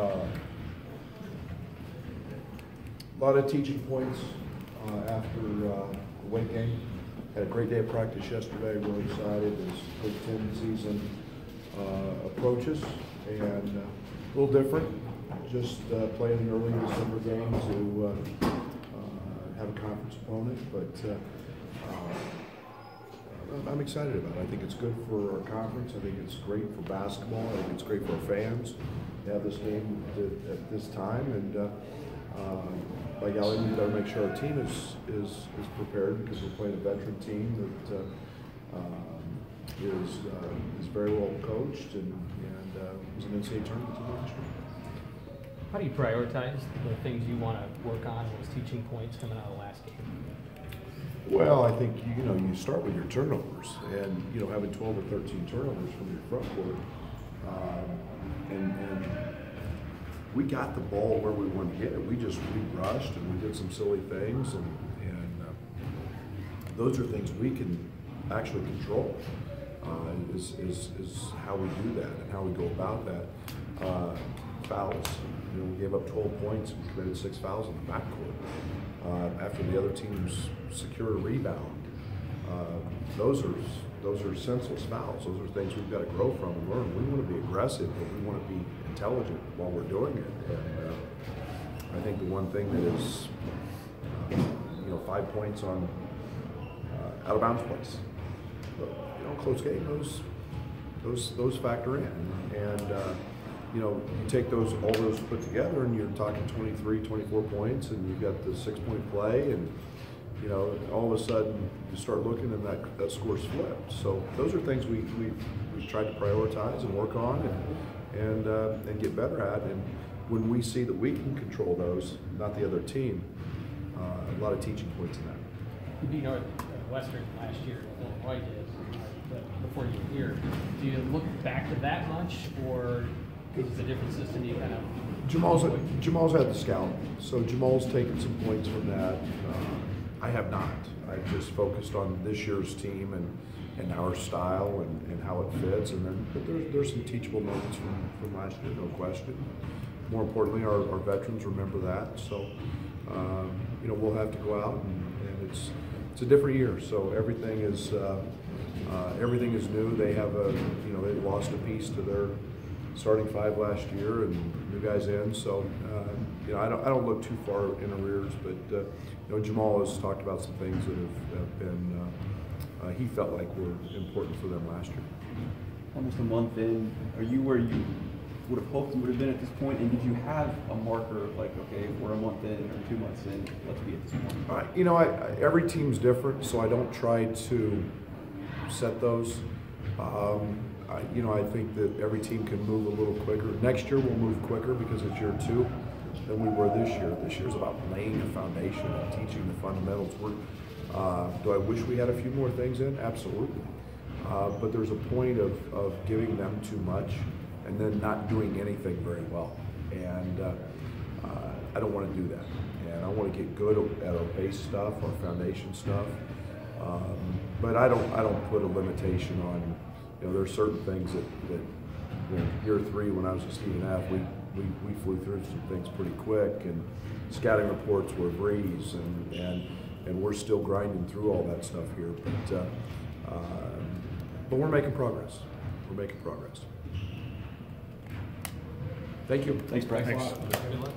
Uh, A lot of teaching points uh, after uh, the Wake game. Had a great day of practice yesterday, really excited as Coach Tim season uh, approaches. And uh, a little different, just uh, playing an early December game to uh, have a conference opponent, but I'm- excited about it. I think it's good for our conference. I think it's great for basketball. I think it's great for our fans to have this game at, at this time. And uh, uh, by golly, we better make sure our team is is, is prepared because we're playing a veteran team that uh, um, is uh, is very well coached and and uh, was an NCAA tournament team last year. How do you prioritize the things you want to work on, those teaching points coming out of the last game? Well, I think, you know, you start with your turnovers and, you know, having 12 or 13 turnovers from your front court. um, And, and we got the ball where we wanted to get it. We just, we rushed and we did some silly things and, and uh, those are things we can actually control. Uh, is, is, is how we do that and how we go about that. Uh, fouls, know, we gave up 12 points and committed six fouls in the backcourt uh, after the other teams secure a rebound. Uh, those are those are senseless fouls. Those are things we've got to grow from and learn. We want to be aggressive, but we want to be intelligent while we're doing it. And uh, I think the one thing that is, uh, you know, five points on uh, out of bounds points. But, you know, close game, those those those factor in, and uh, you know, you take those all those put together, and you're talking 23, 24 points, and you've got the six point play, and you know, all of a sudden you start looking, and that that score's flipped. So those are things we we we tried to prioritize and work on, and and uh, and get better at, and when we see that we can control those, not the other team, uh, a lot of teaching points in that. You beat Northwestern last year, Illinois did, before you were here. Do you look back to that much, or is it a different system you have. Jamall's Jamall's had the scout, so Jamall's taken some points from that. Uh, I have not. I've just focused on this year's team and, and our style and, and how it fits. And then, but there's there's some teachable moments from, from last year, no question. More importantly, our, our veterans remember that. So, um, you know, we'll have to go out and, and it's it's a different year. So everything is uh, uh, everything is new. They have a you know they lost a piece to their starting five last year and new guys in. So, uh, you know, I don't, I don't look too far in arrears, but, uh, you know, Jamall has talked about some things that have, have been, uh, uh, he felt like were important for them last year. Almost a month in, are you where you would have hoped you would have been at this point? And did you have a marker of like, okay, we're a month in or two months in, let's be at this point? Uh, you know, I, I, every team's different, so I don't try to set those. Um, I, you know, I think that every team can move a little quicker. Next year we'll move quicker because it's year two than we were this year. This year's about laying a foundation and teaching the fundamentals. We're, uh, do I wish we had a few more things in? Absolutely. Uh, but there's a point of, of giving them too much and then not doing anything very well. And uh, uh, I don't want to do that. And I want to get good at our base stuff, our foundation stuff. Um, but I don't, I don't put a limitation on, you know, there are certain things that, that you know, year three when I was a Stephen F, we, we, we flew through some things pretty quick and scouting reports were a breeze and, and, and we're still grinding through all that stuff here. But, uh, um, but we're making progress. We're making progress. Thank you. Thanks, Bryce. Good luck.